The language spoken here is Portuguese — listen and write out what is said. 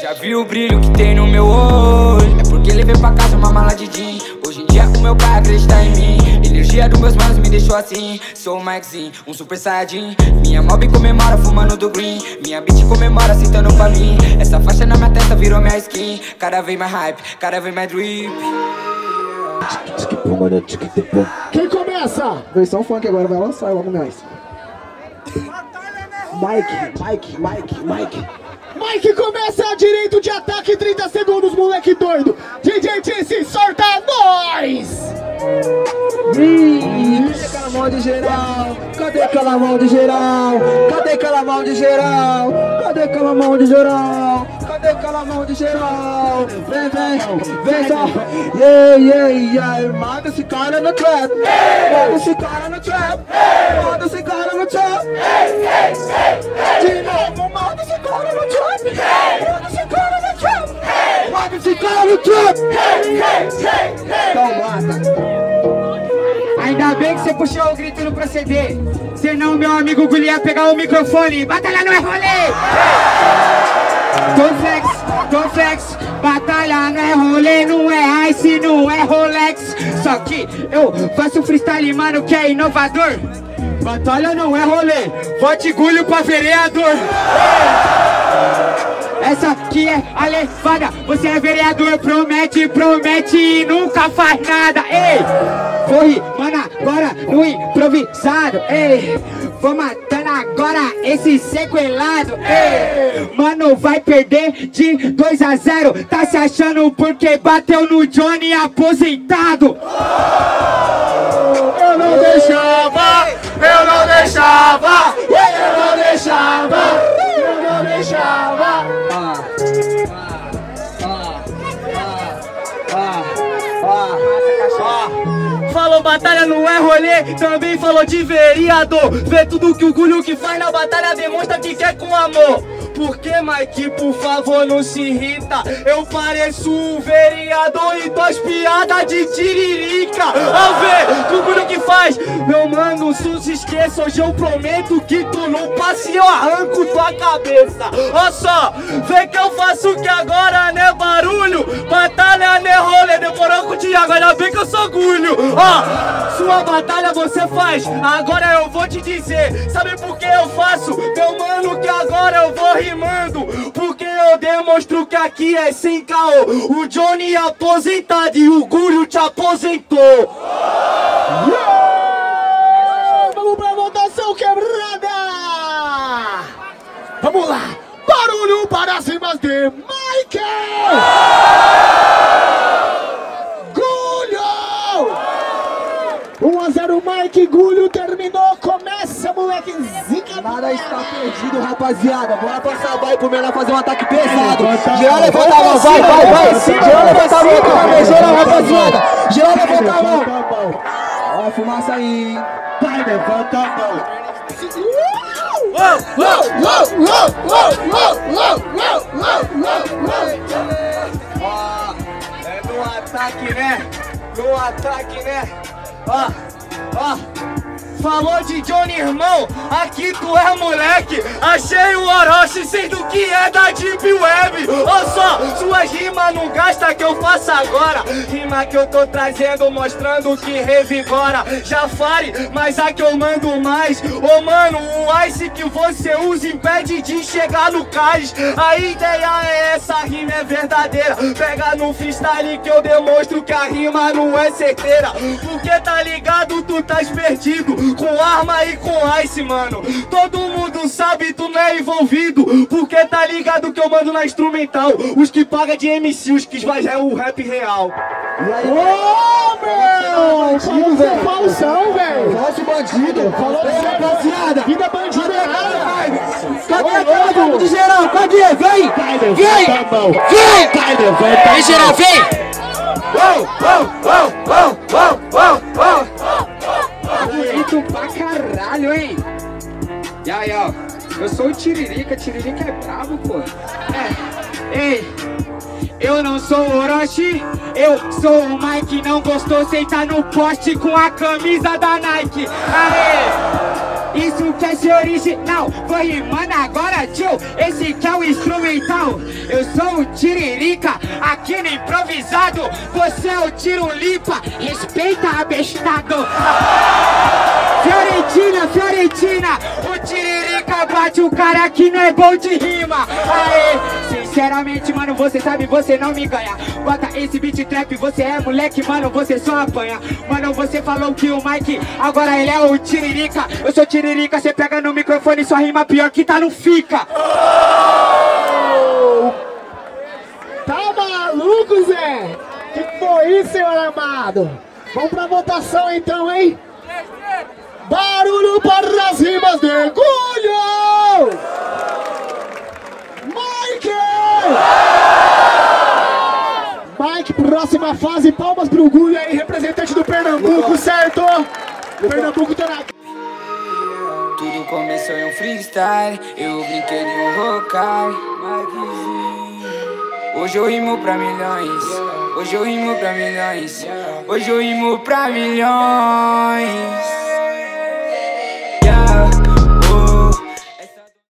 Já viu o brilho que tem no meu olho. É porque levei pra casa uma mala de jean Hoje em dia o meu pai acredita em mim. Energia dos meus manos me deixou assim. Sou o Mikezinho, um super saiyajin. Minha mob comemora fumando do green. Minha beat comemora sentando pra mim. Essa faixa na minha testa virou minha skin. Cada vez mais hype, cada vez mais drip. Quem começa? Versão funk agora, vai lançar logo mais. Mike, Mike, Mike, Mike. Mike começa direito de ataque, 30 segundos, moleque doido. DJ Tice, solta nós! Cadê aquela mão de geral? Cadê aquela mão de geral? Cadê aquela mão de geral? Cadê aquela de geral? Cadê de geral? Vem, vem, vem só. Yeah, yeah, yeah. Mata esse cara no trap. Mata esse cara no trap. Mata esse cara no trap. De novo, esse cara no trap. Então mata. Ainda bem que você puxou o grito no proceder. Senão meu amigo Guli ia pegar o microfone. Batalha não é rolê! Tô flex, tô flex. Batalha não é rolê, não é ice, não é Rolex. Só que eu faço freestyle, mano, que é inovador. Batalha não é rolê, vote Gulho pra vereador. Essa aqui é a levada. Você é vereador, promete, promete e nunca faz nada. Ei, corre, mano, agora no improvisado. Ei, vou matando agora esse sequelado. Ei, mano, vai perder de 2 a 0. Tá se achando porque bateu no Johnny aposentado. Eu não deixava, eu não deixava, batalha não é rolê, também falou de vereador. Vê tudo que o Gulho que faz na batalha demonstra que quer com amor. Por que, Mike, por favor, não se irrita? Eu pareço um vereador e tuas piadas de tiririca. A ver, o Gulho que faz? Meu mano, se se esqueça, hoje eu prometo que tu não passe e eu arranco tua cabeça. Ó só, vê que eu faço que agora Thiago, ainda bem que eu sou Gulho. Ó, sua batalha você faz, agora eu vou te dizer. Sabe por que eu faço? Meu mano, que agora eu vou rimando. Porque eu demonstro que aqui é sem caô. O Johnny aposentado e o Gulho te aposentou. Vamos pra votação quebrada! Vamos lá! Barulho para cima de Michael! Gulho! 1 a 0 Mike, Gulho terminou, começa moleque zica Nada está perdido, rapaziada. Bora passar, vai pro menor fazer um ataque pesado. Geral levanta a mão, vai, vai, vai. Geral levanta a mão aqui na mesa, geral, rapaziada. Geral levanta a mão. Ó a fumaça aí. Vai, levanta a mão! Ó, é no ataque, né? No ataque, né? Ó, ó. Falou de Johnny, irmão, aqui tu é moleque. Achei o Orochi sendo que é da Deep Web. Ó só, suas rimas não gasta que eu faço agora. Rima que eu tô trazendo, mostrando que revigora. Jafari, mas a que eu mando mais. Ô mano, o Ice que você usa impede de chegar no cais. A ideia é essa, a rima é verdadeira. Pega no freestyle que eu demonstro que a rima não é certeira. Porque tá ligado, tu tá perdido Com arma e com ice, mano Todo mundo sabe, tu não é envolvido Porque tá ligado que eu mando na instrumental Os que paga de MC, os que esvazia é o rap real E aí, Ô, meu! Falou que é falsão, velho! Falso bandido Falou é rapaziada Vida bandida é nada! Cadê aquela mão de geral? Cadê? Vem! Vem! A mão! Vem! Vai, levanta Vem, geral, vem! Bonito pra caralho, hein? E aí, ó. Eu sou o Tiririca, Tiririca é brabo, pô. É. Ei, eu não sou o Orochi, eu sou o Mike. Não gostou, senta no poste com a camisa da Nike. Aê! Isso que é ser original, vou rimando agora, tio. Esse que é o instrumental. Eu sou o Tiririca, aqui no improvisado, você é o Tiro Lipa, respeita abestado. Fiorentina, Fiorentina, o Tiririca bate o cara que não é bom de rima. Aê, sinceramente, mano, você sabe, você não me ganha. Bota esse beat trap, você é moleque, mano, você só apanha. Mano, você falou que o Mike, agora ele é o Tiririca. Eu sou Tiririca, você pega no microfone e sua rima pior que tá no fica. Tá maluco, Zé? Que foi isso, senhor amado? Vamos pra votação então, hein? Barulho para as rimas de Gulho! Mike! Mike, próxima fase, palmas pro Gulho aí, representante do Pernambuco, certo? Pernambuco tá na Tudo começou em um freestyle, eu brinquei de um vocal. Hoje eu rimo pra milhões, hoje eu rimo pra milhões, hoje eu rimo pra milhões.